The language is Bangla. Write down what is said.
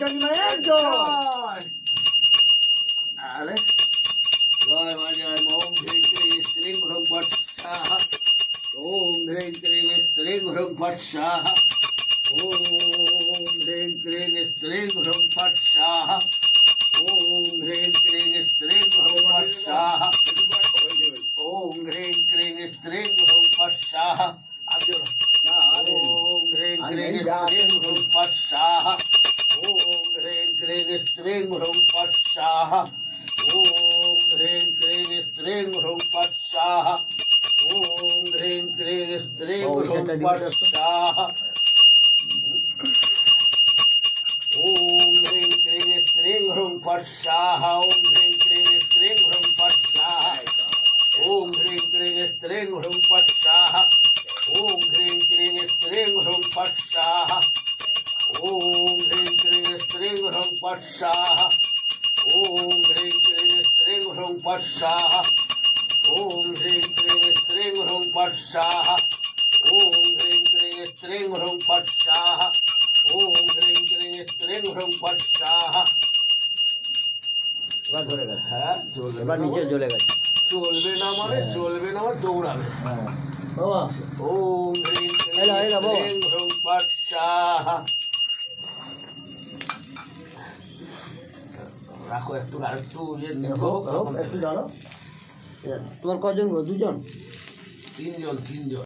Congratulations! Ale? Vai vajam om dhring dhring string hrung vat shaha. Om dhring dhring string hrung vat shaha. Om dhring dhring string hrung vat shaha. Om dhring dhring string hrung vat shaha. Om dhring dhring string hrung vat shaha. Om dhring dhring string hrung vat shaha. ॐ ह्रें क्रें स्त्रीं ह्रौं पट् स्वाहा ॐ ह्रें क्रें स्त्रीं ह्रौं पट् स्वाहा ॐ ह्रें क्रें स्त्रीं ह्रौं पट् स्वाहा ॐ ह्रें क्रें स्त्रीं ह्रौं पट् स्वाहा ॐ ह्रें क्रें स्त्रीं ह्रौं पट् स्वाहा ॐ ह्रें क्रें स्त्रीं ह्रौं पट् स्वाहा ॐ ह्रें क्रें पत्साः ॐ ह्रीं क्रीं स्त्रीं ह्रूं पत्साः ॐ ह्रीं क्रीं स्त्रीं ह्रूं पत्साः ॐ ह्रीं क्रीं स्त्रीं ह्रूं पत्साः ॐ ह्रीं क्रीं स्त्रीं ह्रूं पत्साः এবার ধরে গেছে হ্যাঁ এবার নিচে চলে গেছে চলবে না মানে চলবে না মানে দৌড়াবে হ্যাঁ বাবা ওম হ্রিং হ্রিং হ্রিং পাটসাহা রাখো একটু আর একটু ইয়ে হোক, একটু দাঁড়াও। তোমার কজন গো? দুজন? তিনজন তিনজন।